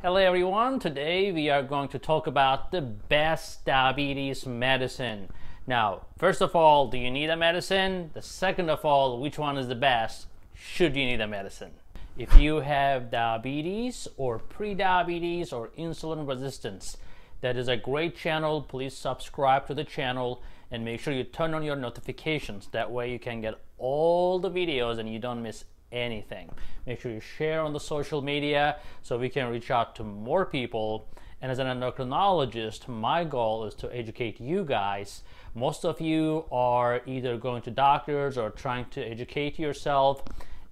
Hello everyone, today we are going to talk about the best diabetes medicine. Now, first of all, do you need a medicine? The second of all, which one is the best? Should you need a medicine? If you have diabetes or pre-diabetes or insulin resistance, that is a great channel. Please subscribe to the channel and make sure you turn on your notifications. That way you can get all the videos and you don't miss anything. Make sure you share on the social media so we can reach out to more people. And as an endocrinologist, my goal is to educate you guys. Most of you are either going to doctors or trying to educate yourself,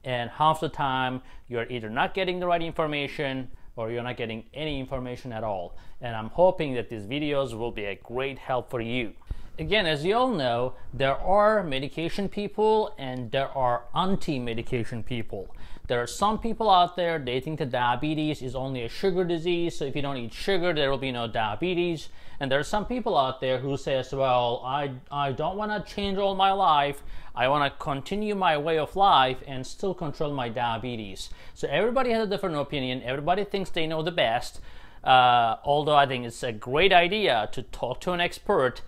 and half the time you're either not getting the right information or you're not getting any information at all. And I'm hoping that these videos will be a great help for you again, as you all know, there are medication people and there are anti-medication people. There are some people out there, they think that diabetes is only a sugar disease, so if you don't eat sugar, there will be no diabetes. And there are some people out there who says, well, I, I don't want to change all my life. I want to continue my way of life and still control my diabetes. So everybody has a different opinion. Everybody thinks they know the best. Uh, although I think it's a great idea to talk to an expert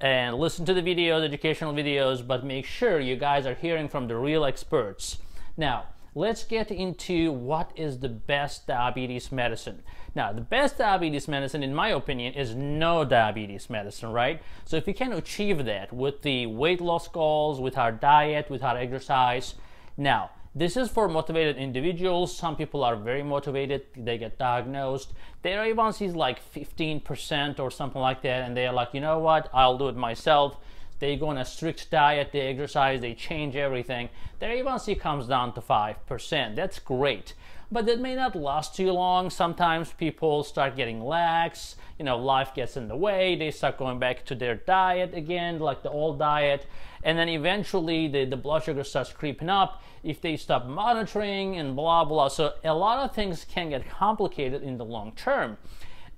and listen to the videos, educational videos, but make sure you guys are hearing from the real experts. Now, let's get into what is the best diabetes medicine. Now, the best diabetes medicine, in my opinion, is no diabetes medicine, right? So, if you can achieve that with the weight loss goals, with our diet, with our exercise, now, this is for motivated individuals. Some people are very motivated. They get diagnosed. Their A1C is like 15% or something like that. And they're like, you know what? I'll do it myself. They go on a strict diet, they exercise, they change everything. Their A1C comes down to 5%. That's great. But it may not last too long. Sometimes people start getting lax. You know, life gets in the way. They start going back to their diet again, like the old diet and then eventually the, the blood sugar starts creeping up if they stop monitoring and blah blah so a lot of things can get complicated in the long term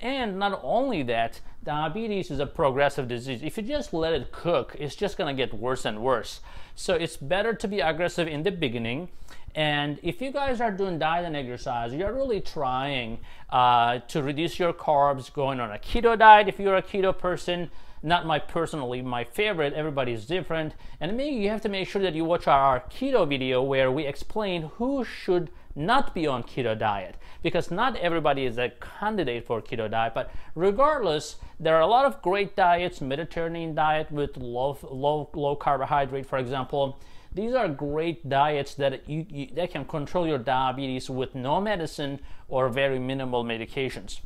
and not only that diabetes is a progressive disease if you just let it cook it's just going to get worse and worse so it's better to be aggressive in the beginning and if you guys are doing diet and exercise, you're really trying uh, to reduce your carbs, going on a keto diet. If you're a keto person, not my personally my favorite everybody's different. And maybe you have to make sure that you watch our keto video where we explain who should not be on keto diet. Because not everybody is a candidate for keto diet but regardless there are a lot of great diets mediterranean diet with low low low carbohydrate for example these are great diets that you, you that can control your diabetes with no medicine or very minimal medications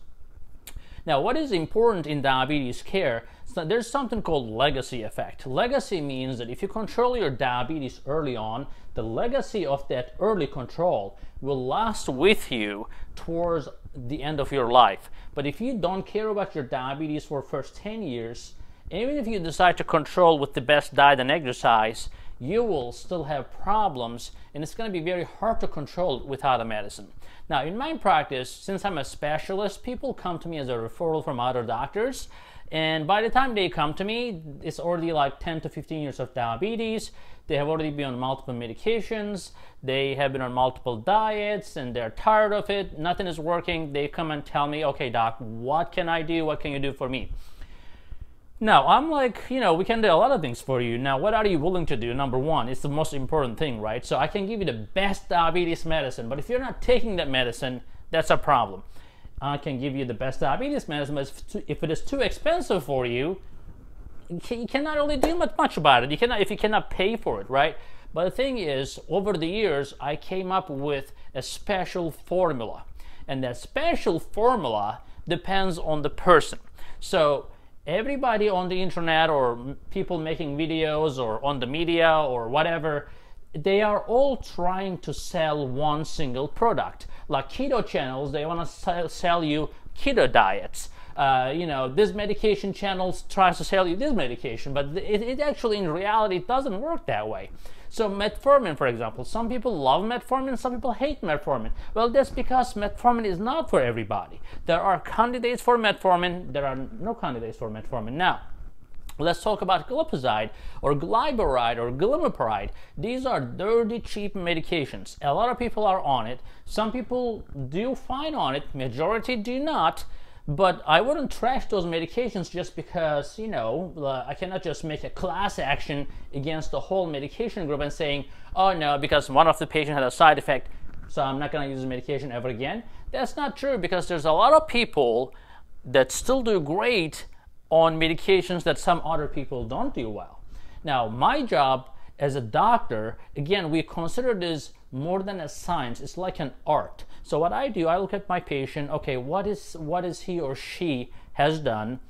now, what is important in diabetes care? So there's something called legacy effect. Legacy means that if you control your diabetes early on, the legacy of that early control will last with you towards the end of your life. But if you don't care about your diabetes for first 10 years, even if you decide to control with the best diet and exercise, you will still have problems and it's going to be very hard to control without a medicine. Now, in my practice, since I'm a specialist, people come to me as a referral from other doctors. And by the time they come to me, it's already like 10 to 15 years of diabetes. They have already been on multiple medications. They have been on multiple diets and they're tired of it. Nothing is working. They come and tell me, okay, doc, what can I do? What can you do for me? Now, I'm like, you know, we can do a lot of things for you. Now, what are you willing to do? Number one, it's the most important thing, right? So I can give you the best diabetes medicine, but if you're not taking that medicine, that's a problem. I can give you the best diabetes medicine, but if it is too expensive for you, you cannot really do much about it. You cannot if you cannot pay for it, right? But the thing is, over the years, I came up with a special formula, and that special formula depends on the person. So everybody on the internet or people making videos or on the media or whatever they are all trying to sell one single product. Like keto channels they want to sell you keto diets. Uh, you know this medication channels tries to sell you this medication but it, it actually in reality doesn't work that way so metformin, for example, some people love metformin, some people hate metformin. Well, that's because metformin is not for everybody. There are candidates for metformin, there are no candidates for metformin. Now, Let's talk about glipizide or glyburide or glimepiride. These are dirty, cheap medications. A lot of people are on it. Some people do fine on it. Majority do not. But I wouldn't trash those medications just because, you know, uh, I cannot just make a class action against the whole medication group and saying, oh no, because one of the patients had a side effect, so I'm not going to use the medication ever again. That's not true because there's a lot of people that still do great on medications that some other people don't do well. Now, my job as a doctor, again, we consider this more than a science. It's like an art. So what I do, I look at my patient. Okay, what is what is he or she has done?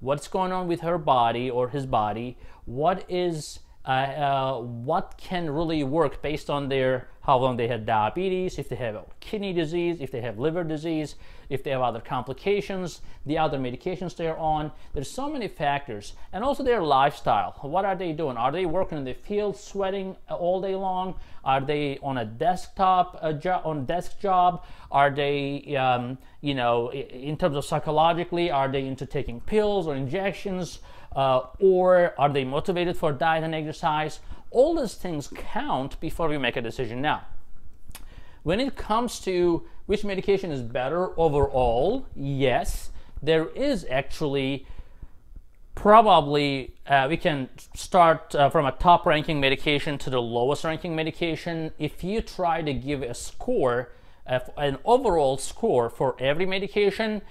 What's going on with her body or his body? What is uh, uh, what can really work based on their how long they had diabetes, if they have kidney disease, if they have liver disease, if they have other complications, the other medications they're on. There's so many factors, and also their lifestyle. What are they doing? Are they working in the field, sweating all day long? Are they on a desktop a job, on desk job? Are they, um, you know, in terms of psychologically, are they into taking pills or injections? Uh, or are they motivated for diet and exercise? All those things count before we make a decision. Now, when it comes to which medication is better overall, yes, there is actually probably uh, we can start uh, from a top ranking medication to the lowest ranking medication. If you try to give a score, uh, an overall score for every medication,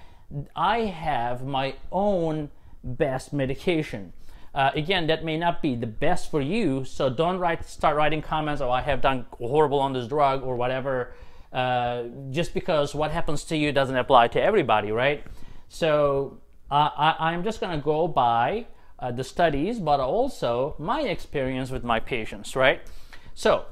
I have my own best medication. Uh, again, that may not be the best for you, so don't write, start writing comments, oh, I have done horrible on this drug or whatever, uh, just because what happens to you doesn't apply to everybody, right? So uh, I, am just going to go by uh, the studies, but also my experience with my patients, right? So,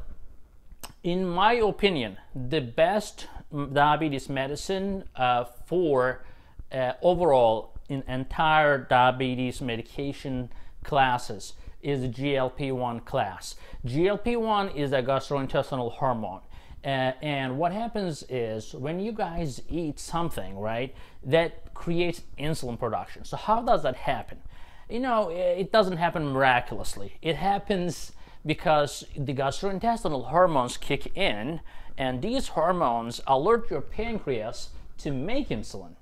in my opinion, the best diabetes medicine uh, for uh, overall in entire diabetes medication classes is the GLP-1 class. GLP-1 is a gastrointestinal hormone. Uh, and what happens is when you guys eat something, right, that creates insulin production. So how does that happen? You know, it doesn't happen miraculously. It happens because the gastrointestinal hormones kick in, and these hormones alert your pancreas to make insulin.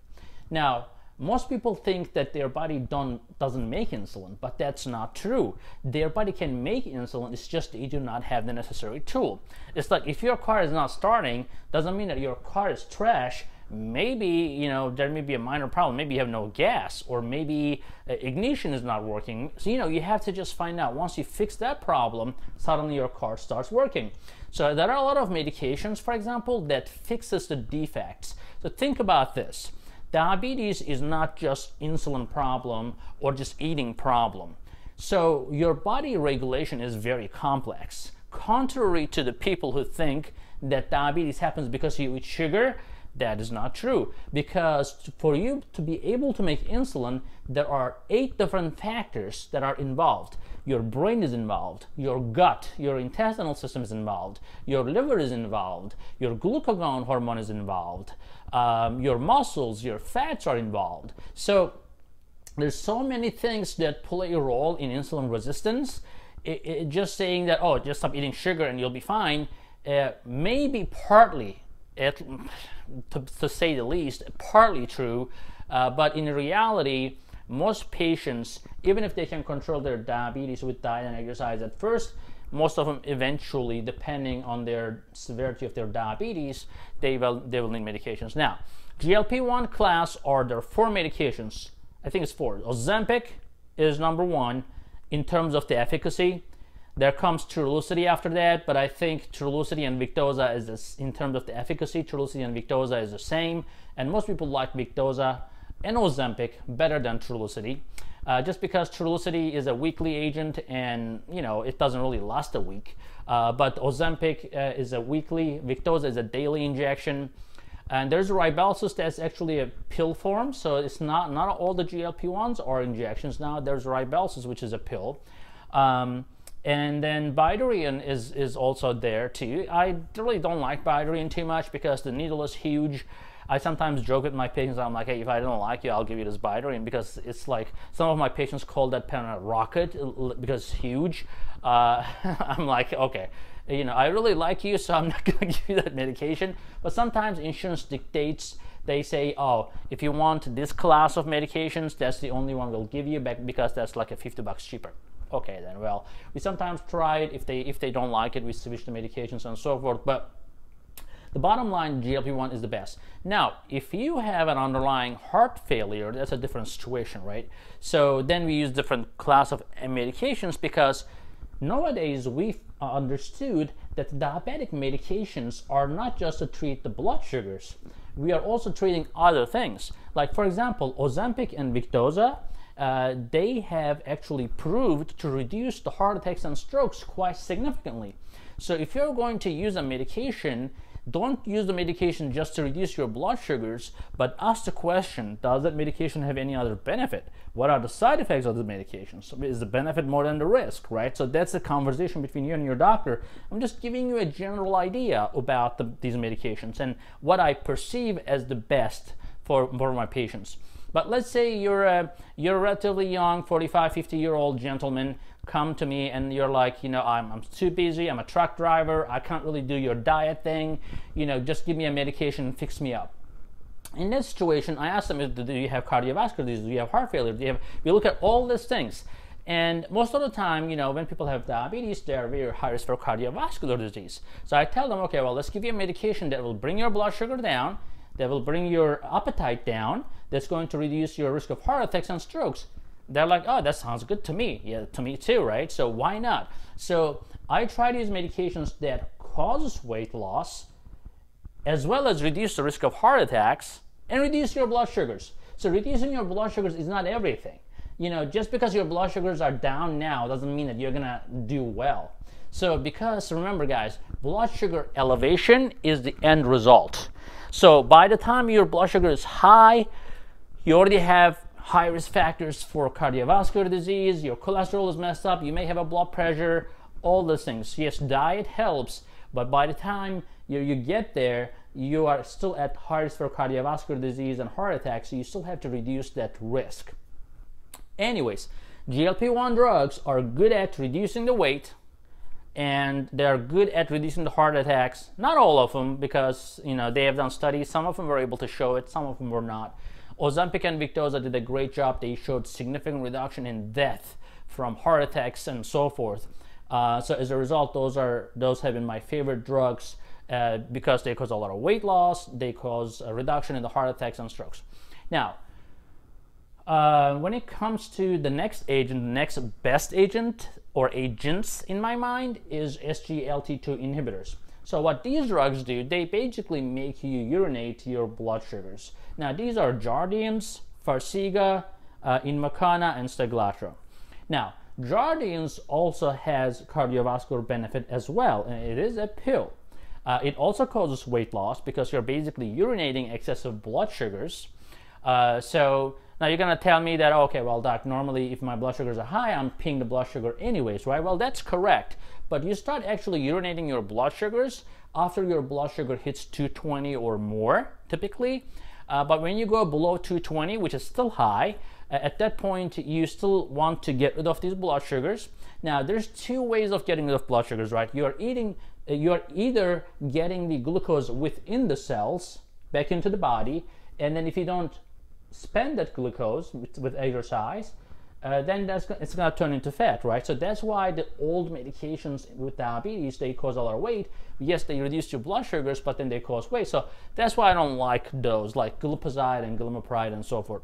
Now, most people think that their body don't, doesn't make insulin, but that's not true. Their body can make insulin, it's just they do not have the necessary tool. It's like if your car is not starting, doesn't mean that your car is trash. Maybe, you know, there may be a minor problem. Maybe you have no gas, or maybe uh, ignition is not working. So, you know, you have to just find out. Once you fix that problem, suddenly your car starts working. So there are a lot of medications, for example, that fixes the defects. So think about this diabetes is not just insulin problem or just eating problem. So your body regulation is very complex. Contrary to the people who think that diabetes happens because you eat sugar, that is not true. Because for you to be able to make insulin, there are eight different factors that are involved. Your brain is involved, your gut, your intestinal system is involved, your liver is involved, your glucagon hormone is involved, um, your muscles, your fats are involved. So there's so many things that play a role in insulin resistance. It, it, just saying that oh, just stop eating sugar and you'll be fine, uh, maybe partly, to, to, say the least, partly true, uh, but in reality, most patients, even if they can control their diabetes with diet and exercise at first, most of them eventually, depending on their severity of their diabetes, they will, they will need medications. Now, GLP-1 class are there four medications. I think it's four. Ozempic is number one in terms of the efficacy. There comes Trulicity after that, but I think Trulicity and Victoza is this, in terms of the efficacy. Trulicity and Victoza is the same, and most people like Victoza and Ozempic better than Trulicity uh, just because Trulicity is a weekly agent and you know it doesn't really last a week. Uh, but Ozempic uh, is a weekly, Victoza is a daily injection. And there's Rybelsus that's actually a pill form, so it's not not all the GLP-1s are injections now. There's Rybelsus, which is a pill. Um, and then Bydureon is, is also there too. I really don't like Bydureon too much because the needle is huge. I sometimes joke with my patients. I'm like, hey, if I don't like you, I'll give you this Bydureon because it's like some of my patients call that pen a rocket because it's huge. Uh, I'm like, okay, you know, I really like you, so I'm not to give you that medication. But sometimes insurance dictates they say, oh, if you want this class of medications, that's the only one we'll give you back because that's like a 50 bucks cheaper. Okay, then well, we sometimes try it. If they if they don't like it, we switch the medications and so forth. But the bottom line, GLP-1 is the best. Now, if you have an underlying heart failure, that's a different situation, right? So then we use different class of medications because nowadays we've uh, understood that diabetic medications are not just to treat the blood sugars we are also treating other things. Like, for example, Ozempic and Victoza, uh, they have actually proved to reduce the heart attacks and strokes quite significantly. So, if you're going to use a medication don't use the medication just to reduce your blood sugars, but ask the question Does that medication have any other benefit? What are the side effects of the medication? So is the benefit more than the risk, right? So that's a conversation between you and your doctor. I'm just giving you a general idea about the, these medications and what I perceive as the best for, for my patients. But let's say you're a, you're a relatively young 45, 50 year old gentleman come to me and you're like, you know, I'm, I'm too busy, I'm a truck driver, I can't really do your diet thing, you know, just give me a medication and fix me up. In this situation, I ask them, do you have cardiovascular disease? Do you have heart failure? Do you have, we look at all these things. And most of the time, you know, when people have diabetes, they are very high risk for cardiovascular disease. So I tell them, okay, well, let's give you a medication that will bring your blood sugar down, that will bring your appetite down, that's going to reduce your risk of heart attacks and strokes they're like, oh, that sounds good to me. Yeah, to me too, right? So why not? So I try these medications that causes weight loss, as well as reduce the risk of heart attacks and reduce your blood sugars. So reducing your blood sugars is not everything. You know, just because your blood sugars are down now doesn't mean that you're gonna do well. So because remember guys, blood sugar elevation is the end result. So by the time your blood sugar is high, you already have high risk factors for cardiovascular disease, your cholesterol is messed up, you may have a blood pressure, all those things. Yes, diet helps, but by the time you, you get there, you are still at high risk for cardiovascular disease and heart attack, so you still have to reduce that risk. Anyways, GLP-1 drugs are good at reducing the weight and they are good at reducing the heart attacks. Not all of them because, you know, they have done studies. Some of them were able to show it, some of them were not. Ozempic and Victoza did a great job. They showed significant reduction in death from heart attacks and so forth. Uh, so as a result, those are those have been my favorite drugs uh, because they cause a lot of weight loss. They cause a reduction in the heart attacks and strokes. Now, uh, when it comes to the next agent, the next best agent or agents in my mind is SGLT2 inhibitors. So what these drugs do, they basically make you urinate your blood sugars. Now these are Jardiance, Farxiga, uh, Invokana, and Steglatro. Now Jardiance also has cardiovascular benefit as well, and it is a pill. Uh, it also causes weight loss because you're basically urinating excessive blood sugars. Uh, so now you're gonna tell me that okay, well, doc, normally if my blood sugars are high, I'm peeing the blood sugar anyways, right? Well, that's correct, but you start actually urinating your blood sugars after your blood sugar hits 220 or more, typically. Uh, but when you go below 220, which is still high, at that point you still want to get rid of these blood sugars. Now, there's two ways of getting rid of blood sugars, right? You're eating, uh, you're either getting the glucose within the cells back into the body, and then if you don't spend that glucose with, with exercise, uh, then that's it's going to turn into fat, right? So that's why the old medications with diabetes they cause a lot of weight. Yes, they reduce your blood sugars, but then they cause weight. So that's why I don't like those, like glipizide and glimepiride and so forth.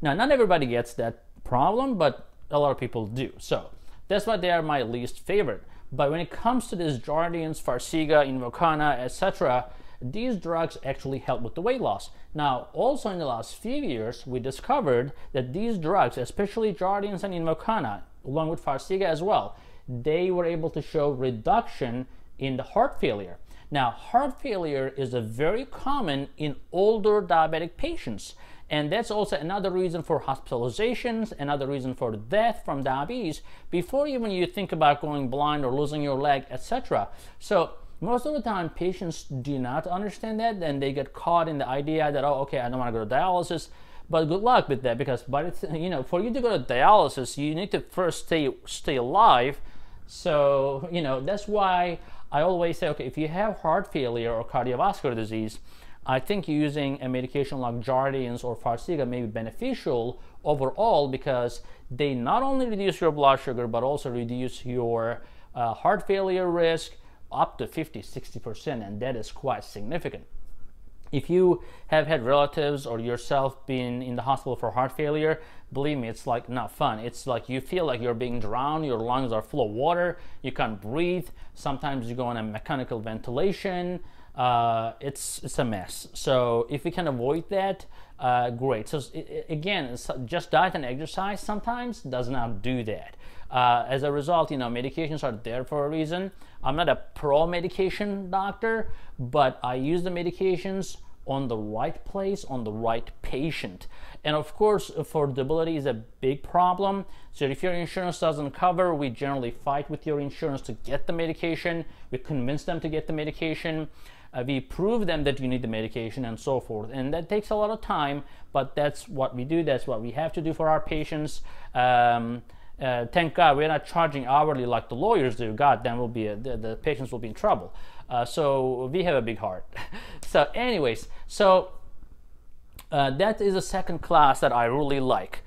Now, not everybody gets that problem, but a lot of people do. So that's why they are my least favorite. But when it comes to these Jardiance, Farxiga, Invokana, etc., these drugs actually help with the weight loss. Now, also in the last few years, we discovered that these drugs, especially Jardiance and Invokana, along with Farxiga as well, they were able to show reduction in the heart failure. Now, heart failure is a very common in older diabetic patients. And that's also another reason for hospitalizations, another reason for death from diabetes before even you think about going blind or losing your leg, etc. So most of the time patients do not understand that and they get caught in the idea that oh okay i don't want to go to dialysis but good luck with that because but it's you know for you to go to dialysis you need to first stay stay alive. So you know that's why i always say okay if you have heart failure or cardiovascular disease i think using a medication like Jardiance or farxiga may be beneficial overall because they not only reduce your blood sugar but also reduce your uh, heart failure risk up to 50 60% and that is quite significant. If you have had relatives or yourself been in the hospital for heart failure believe me it's like not fun. It's like you feel like you're being drowned your lungs are full of water you can't breathe sometimes you go on a mechanical ventilation uh, it's it's a mess. So if we can avoid that uh, great. So again just diet and exercise sometimes does not do that. Uh, as a result, you know, medications are there for a reason. I'm not a pro medication doctor, but I use the medications on the right place, on the right patient. And of course, affordability is a big problem. So if your insurance doesn't cover, we generally fight with your insurance to get the medication. We convince them to get the medication. Uh, we prove them that you need the medication and so forth. And that takes a lot of time, but that's what we do. That's what we have to do for our patients. Um, uh, thank God we're not charging hourly like the lawyers do. God, then will be a, the, the patients will be in trouble. Uh, so we have a big heart. so, anyways, so uh, that is a second class that I really like.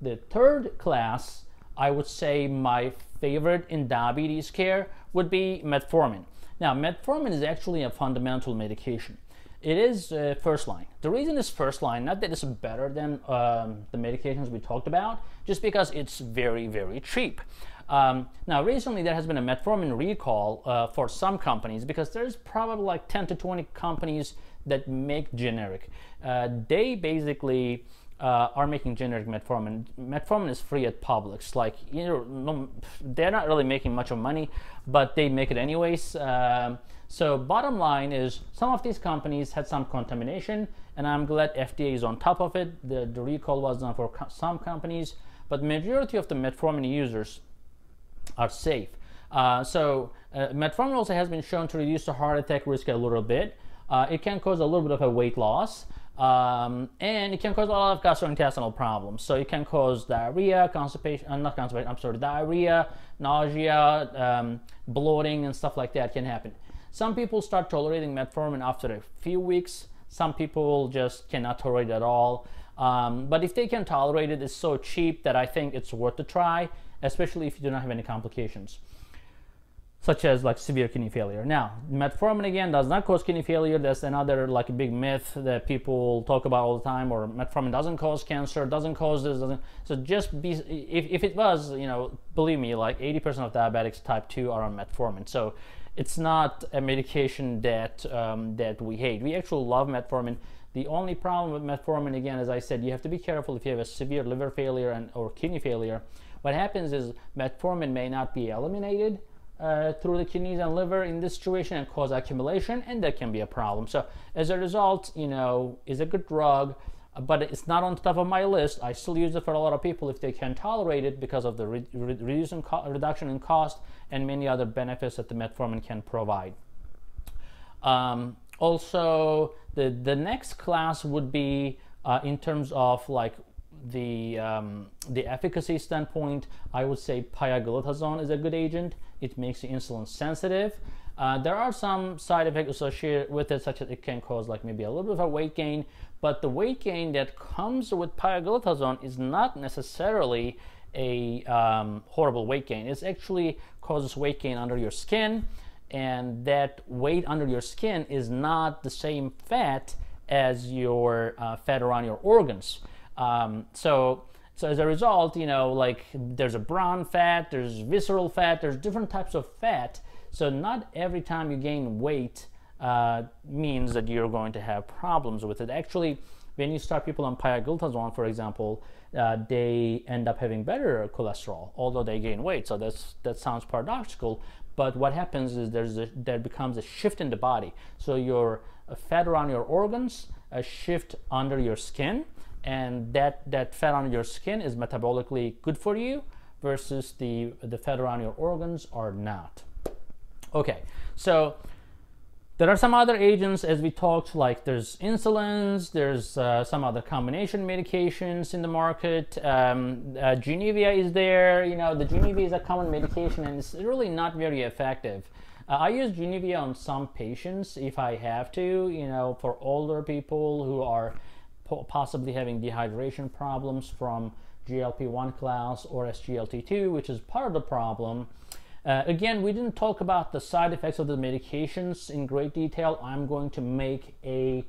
The third class, I would say my favorite in diabetes care would be metformin. Now, metformin is actually a fundamental medication it is uh, first line. The reason it's first line, not that it's better than um, the medications we talked about, just because it's very, very cheap. Um, now, recently there has been a metformin recall uh, for some companies because there's probably like 10 to 20 companies that make generic. Uh, they basically uh, are making generic metformin. Metformin is free at Publix. Like you know, no, they're not really making much of money, but they make it anyways. Um, so bottom line is some of these companies had some contamination and I'm glad FDA is on top of it. The, the recall was done for co some companies, but majority of the metformin users are safe. Uh, so uh, metformin also has been shown to reduce the heart attack risk a little bit. Uh, it can cause a little bit of a weight loss. Um, and it can cause a lot of gastrointestinal problems. So it can cause diarrhea, constipation, uh, not constipation, I'm sorry, diarrhea, nausea, um, bloating, and stuff like that can happen. Some people start tolerating metformin after a few weeks. Some people just cannot tolerate it at all. Um, but if they can tolerate it, it's so cheap that I think it's worth a try, especially if you do not have any complications, such as like severe kidney failure. Now, metformin again does not cause kidney failure. That's another like a big myth that people talk about all the time. Or metformin doesn't cause cancer, doesn't cause this, doesn't. So just be if, if it was, you know, believe me, like 80% of diabetics type 2 are on metformin. So it's not a medication that um, that we hate. We actually love metformin. The only problem with metformin, again, as I said, you have to be careful if you have a severe liver failure and or kidney failure. What happens is metformin may not be eliminated uh, through the kidneys and liver in this situation and cause accumulation, and that can be a problem. So as a result, you know, is a good drug but it's not on top of my list. I still use it for a lot of people if they can tolerate it because of the re- re- co- reduction in cost and many other benefits that the metformin can provide. Um, also, the, the next class would be uh, in terms of like the um, the efficacy standpoint, I would say pioglitazone is a good agent. It makes you insulin sensitive. Uh, there are some side effects associated with it, such as it can cause like maybe a little bit of a weight gain, but the weight gain that comes with pioglitazone is not necessarily a um, horrible weight gain. It actually causes weight gain under your skin, and that weight under your skin is not the same fat as your uh, fat around your organs. Um, so, so as a result, you know, like there's a brown fat, there's visceral fat, there's different types of fat so not every time you gain weight uh, means that you're going to have problems with it. Actually, when you start people on pioglitazone, for example, uh, they end up having better cholesterol, although they gain weight. So that's that sounds paradoxical. But what happens is there's a, there becomes a shift in the body. So your fat around your organs a shift under your skin, and that that fat on your skin is metabolically good for you, versus the the fat around your organs are not. Okay, so there are some other agents, as we talked, like there's insulins, there's uh, some other combination medications in the market. Um, uh, Januvia is there. You know, the Januvia is a common medication and it's really not very effective. Uh, I use Januvia on some patients if I have to, you know, for older people who are possibly having dehydration problems from GLP-1 class or SGLT2, which is part of the problem. Uh, again, we didn't talk about the side effects of the medications in great detail. I'm going to make a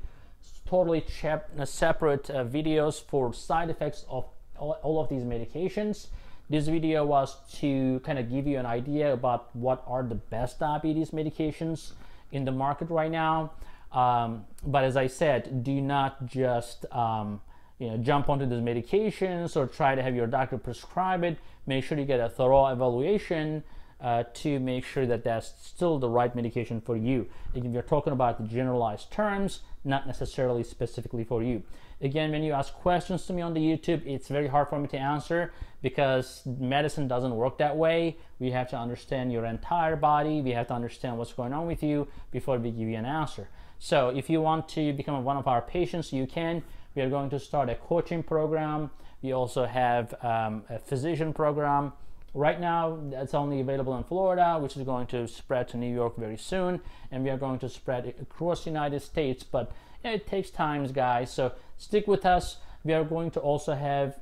totally separate uh, videos for side effects of all, all of these medications. This video was to kind of give you an idea about what are the best diabetes medications in the market right now. Um, but as I said, do not just um, you know jump onto these medications or try to have your doctor prescribe it. Make sure you get a thorough evaluation uh, to make sure that that's still the right medication for you. If you're talking about the generalized terms, not necessarily specifically for you. Again, when you ask questions to me on the YouTube, it's very hard for me to answer because medicine doesn't work that way. We have to understand your entire body. We have to understand what's going on with you before we give you an answer. So if you want to become one of our patients, you can. We are going to start a coaching program. We also have um, a physician program Right now, that's only available in Florida, which is going to spread to New York very soon, and we are going to spread it across the United States. But you know, it takes time, guys. So stick with us. We are going to also have,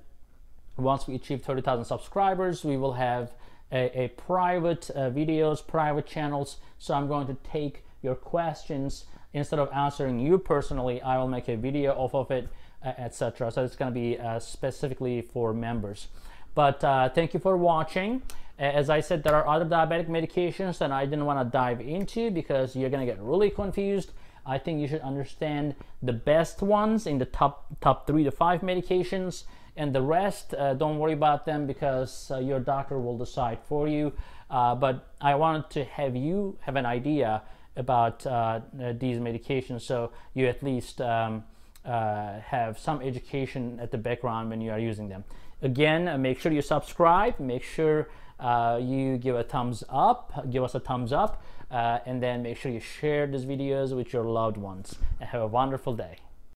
once we achieve 30,000 subscribers, we will have a, a private uh, videos, private channels. So I'm going to take your questions instead of answering you personally. I will make a video off of it, uh, etc. So it's going to be uh, specifically for members. But uh, thank you for watching. As I said, there are other diabetic medications that I didn't want to dive into because you're going to get really confused. I think you should understand the best ones in the top top three to five medications, and the rest uh, don't worry about them because uh, your doctor will decide for you. Uh, but I wanted to have you have an idea about uh, these medications, so you at least um, uh, have some education at the background when you are using them. Again, uh, make sure you subscribe, make sure uh, you give a thumbs up, give us a thumbs up, uh, and then make sure you share these videos with your loved ones. And have a wonderful day.